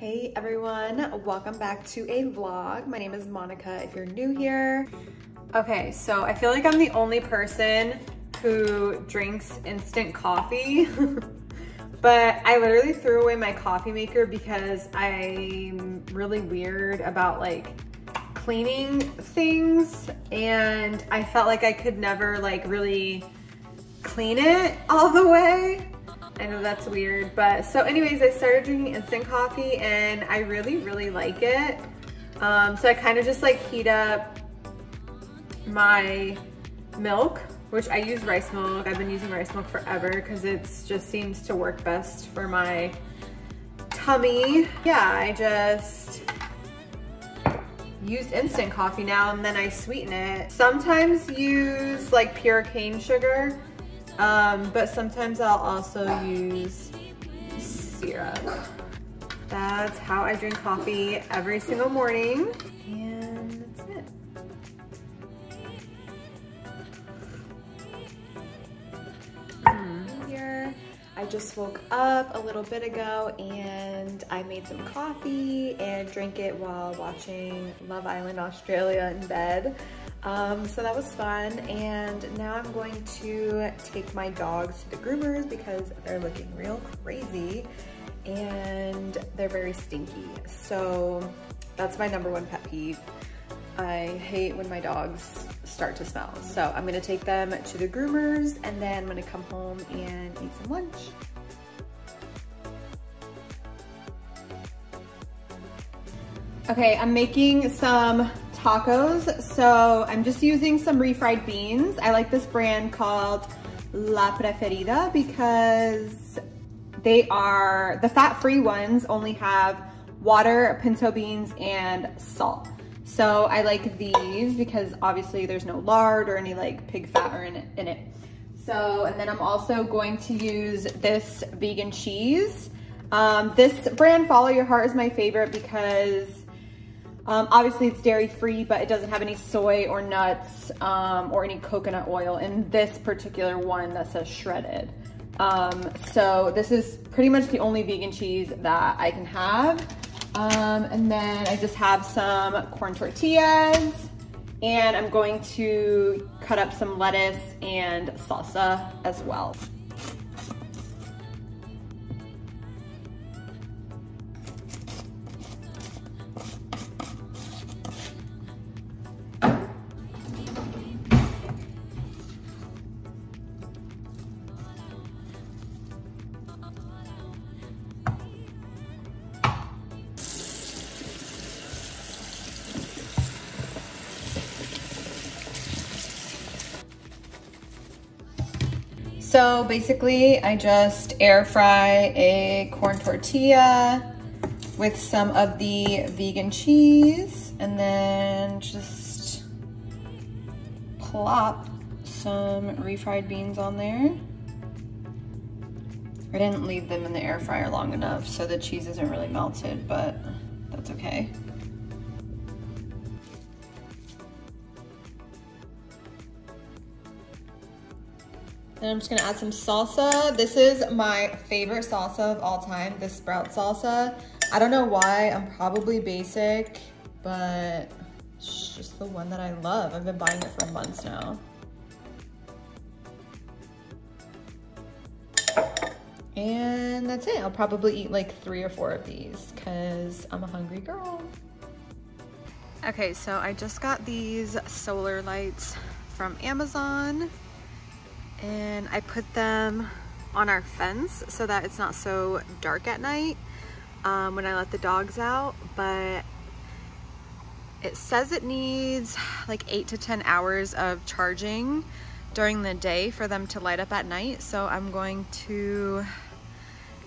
Hey everyone, welcome back to a vlog. My name is Monica if you're new here. Okay, so I feel like I'm the only person who drinks instant coffee. but I literally threw away my coffee maker because I'm really weird about like cleaning things and I felt like I could never like really clean it all the way. I know that's weird, but so anyways, I started drinking instant coffee and I really, really like it. Um, so I kind of just like heat up my milk, which I use rice milk. I've been using rice milk forever because it just seems to work best for my tummy. Yeah, I just use instant coffee now and then I sweeten it. Sometimes use like pure cane sugar, um, but sometimes I'll also use syrup. That's how I drink coffee every single morning. And that's it. Mm. Here, I just woke up a little bit ago and I made some coffee and drank it while watching Love Island Australia in bed. Um, so that was fun. And now I'm going to take my dogs to the groomers because they're looking real crazy and they're very stinky. So that's my number one pet peeve. I hate when my dogs start to smell. So I'm gonna take them to the groomers and then I'm gonna come home and eat some lunch. Okay, I'm making some tacos. So I'm just using some refried beans. I like this brand called La Preferida because they are, the fat-free ones only have water, pinto beans, and salt. So I like these because obviously there's no lard or any like pig fat or in it, in it. So, and then I'm also going to use this vegan cheese. Um, this brand, Follow Your Heart, is my favorite because um, obviously it's dairy free, but it doesn't have any soy or nuts um, or any coconut oil in this particular one that says shredded. Um, so this is pretty much the only vegan cheese that I can have. Um, and then I just have some corn tortillas and I'm going to cut up some lettuce and salsa as well. So basically I just air fry a corn tortilla with some of the vegan cheese and then just plop some refried beans on there. I didn't leave them in the air fryer long enough so the cheese isn't really melted, but that's okay. Then I'm just gonna add some salsa. This is my favorite salsa of all time, this sprout salsa. I don't know why, I'm probably basic, but it's just the one that I love. I've been buying it for months now. And that's it. I'll probably eat like three or four of these because I'm a hungry girl. Okay, so I just got these solar lights from Amazon and I put them on our fence so that it's not so dark at night um, when I let the dogs out but it says it needs like 8 to 10 hours of charging during the day for them to light up at night so I'm going to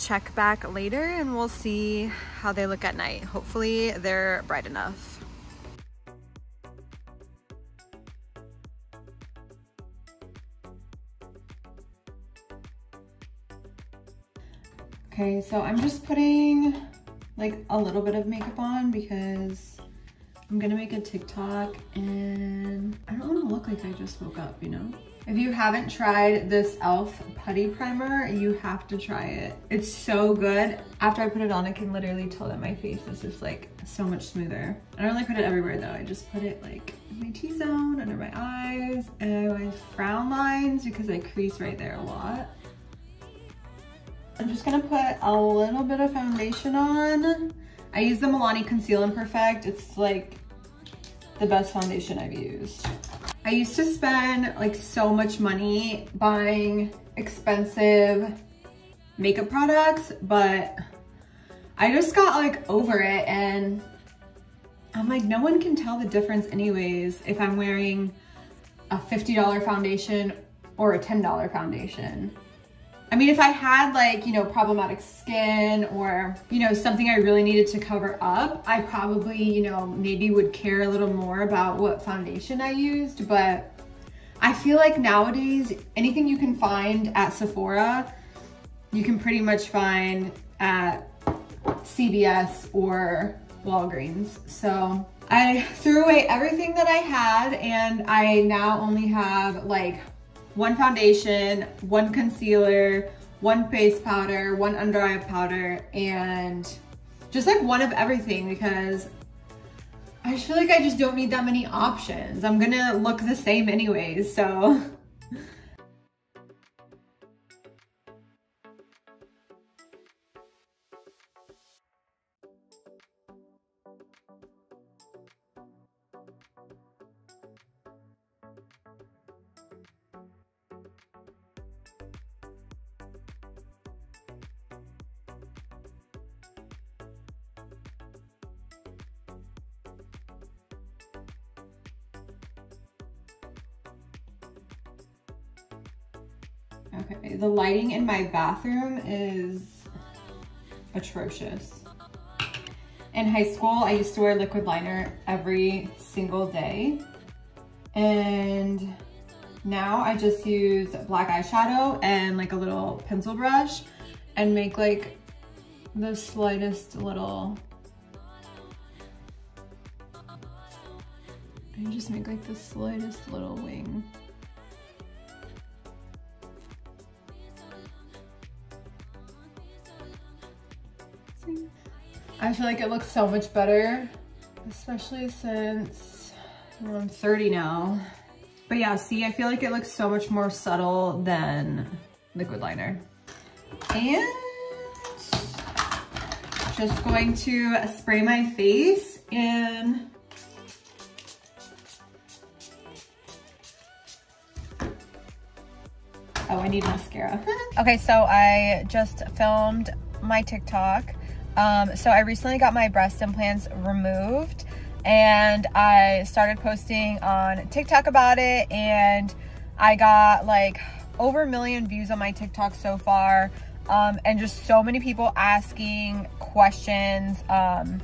check back later and we'll see how they look at night. Hopefully they're bright enough Okay, so I'm just putting like a little bit of makeup on because I'm gonna make a TikTok and I don't wanna look like I just woke up, you know? If you haven't tried this e.l.f. Putty Primer, you have to try it. It's so good. After I put it on, I can literally tell that my face is just like so much smoother. I don't really put it everywhere though. I just put it like in my T-zone, under my eyes, and my frown lines because I crease right there a lot. I'm just gonna put a little bit of foundation on. I use the Milani Conceal and Perfect. It's like the best foundation I've used. I used to spend like so much money buying expensive makeup products, but I just got like over it and I'm like, no one can tell the difference anyways if I'm wearing a $50 foundation or a $10 foundation. I mean, if I had like, you know, problematic skin or, you know, something I really needed to cover up, I probably, you know, maybe would care a little more about what foundation I used. But I feel like nowadays, anything you can find at Sephora, you can pretty much find at CVS or Walgreens. So I threw away everything that I had and I now only have like one foundation, one concealer, one face powder, one under eye powder, and just like one of everything because I feel like I just don't need that many options. I'm gonna look the same anyways, so. Okay, the lighting in my bathroom is atrocious. In high school, I used to wear liquid liner every single day. And now I just use black eyeshadow and like a little pencil brush and make like the slightest little, and just make like the slightest little wing. I feel like it looks so much better, especially since I'm 30 now. But yeah, see, I feel like it looks so much more subtle than liquid liner. And just going to spray my face in Oh, I need mascara. okay, so I just filmed my TikTok um, so I recently got my breast implants removed and I started posting on TikTok about it and I got like over a million views on my TikTok so far um, and just so many people asking questions um,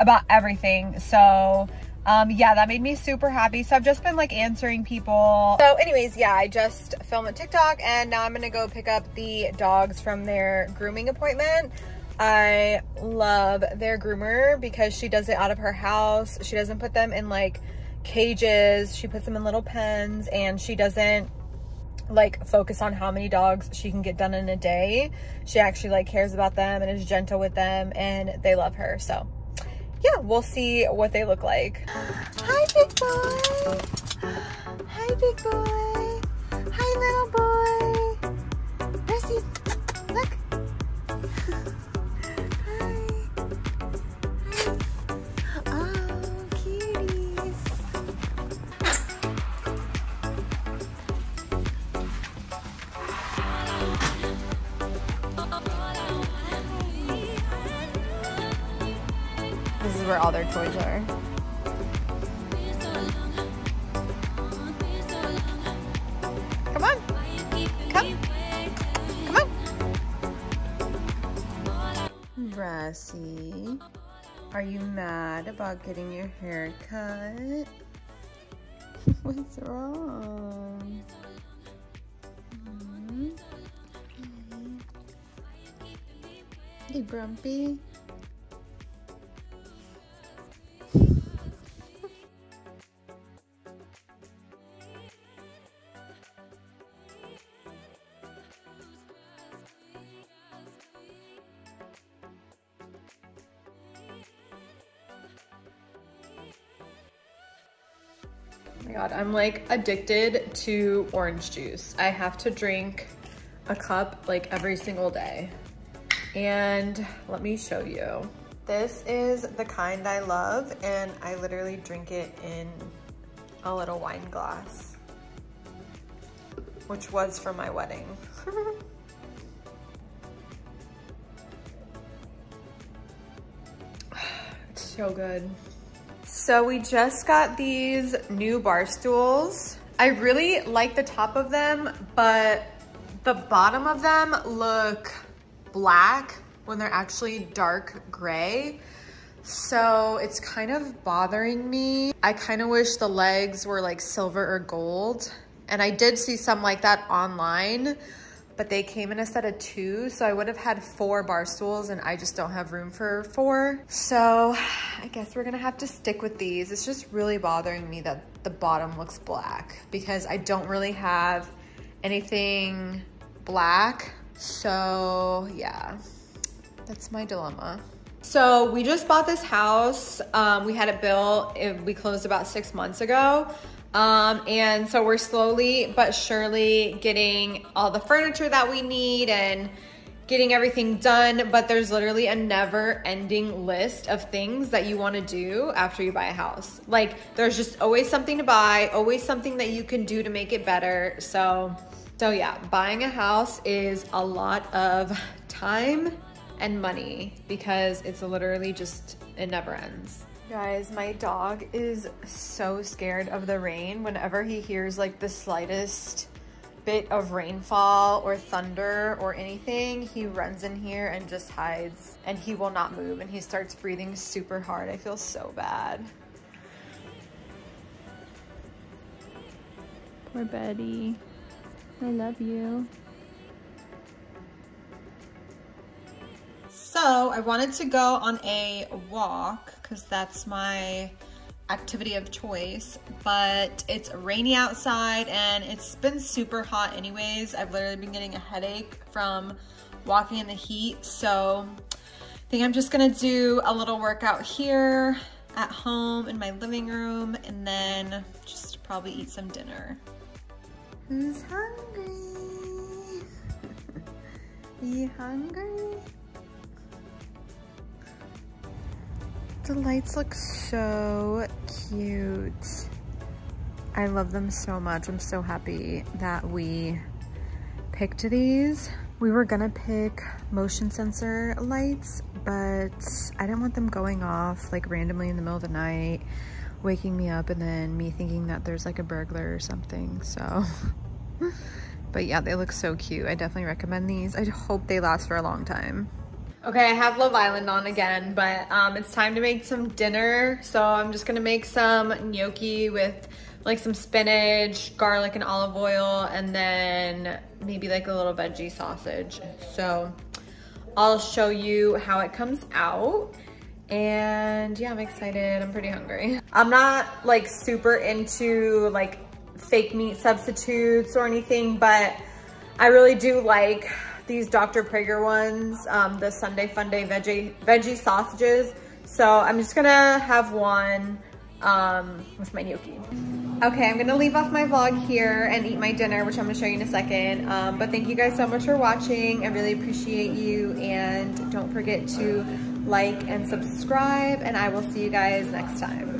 about everything. So um, yeah, that made me super happy. So I've just been like answering people. So anyways, yeah, I just filmed a TikTok and now I'm gonna go pick up the dogs from their grooming appointment. I love their groomer because she does it out of her house. She doesn't put them in like cages. She puts them in little pens and she doesn't like focus on how many dogs she can get done in a day. She actually like cares about them and is gentle with them and they love her. So yeah, we'll see what they look like. Hi, big boy. Hi, big boy. Hi, where all their toys are. Come on. Come. Come on. Brassy, are you mad about getting your hair cut? What's wrong? Mm -hmm. Hey, Grumpy. My God, I'm like addicted to orange juice. I have to drink a cup like every single day. And let me show you. This is the kind I love and I literally drink it in a little wine glass, which was for my wedding. it's so good. So we just got these new bar stools. I really like the top of them, but the bottom of them look black when they're actually dark gray. So it's kind of bothering me. I kind of wish the legs were like silver or gold. And I did see some like that online, but they came in a set of two. So I would have had four bar stools and I just don't have room for four. So I guess we're gonna have to stick with these. It's just really bothering me that the bottom looks black because I don't really have anything black. So yeah, that's my dilemma. So we just bought this house. Um, we had it built, it, we closed about six months ago. Um, and so we're slowly but surely getting all the furniture that we need and getting everything done, but there's literally a never ending list of things that you wanna do after you buy a house. Like there's just always something to buy, always something that you can do to make it better. So, so yeah, buying a house is a lot of time and money because it's literally just, it never ends. Guys, my dog is so scared of the rain. Whenever he hears like the slightest bit of rainfall or thunder or anything, he runs in here and just hides and he will not move and he starts breathing super hard. I feel so bad. Poor Betty. I love you. So I wanted to go on a walk because that's my activity of choice, but it's rainy outside and it's been super hot anyways. I've literally been getting a headache from walking in the heat. So I think I'm just gonna do a little workout here at home in my living room and then just probably eat some dinner. Who's hungry? you hungry? The lights look so cute. I love them so much. I'm so happy that we picked these. We were gonna pick motion sensor lights, but I didn't want them going off like randomly in the middle of the night, waking me up and then me thinking that there's like a burglar or something, so. but yeah, they look so cute. I definitely recommend these. I hope they last for a long time. Okay, I have Love Island on again, but um, it's time to make some dinner. So I'm just gonna make some gnocchi with like some spinach, garlic, and olive oil, and then maybe like a little veggie sausage. So I'll show you how it comes out. And yeah, I'm excited. I'm pretty hungry. I'm not like super into like fake meat substitutes or anything, but I really do like these Dr. Praeger ones, um, the Sunday Funday veggie, veggie sausages. So I'm just gonna have one um, with my gnocchi. Okay, I'm gonna leave off my vlog here and eat my dinner, which I'm gonna show you in a second. Um, but thank you guys so much for watching. I really appreciate you and don't forget to like and subscribe and I will see you guys next time.